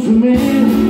for me.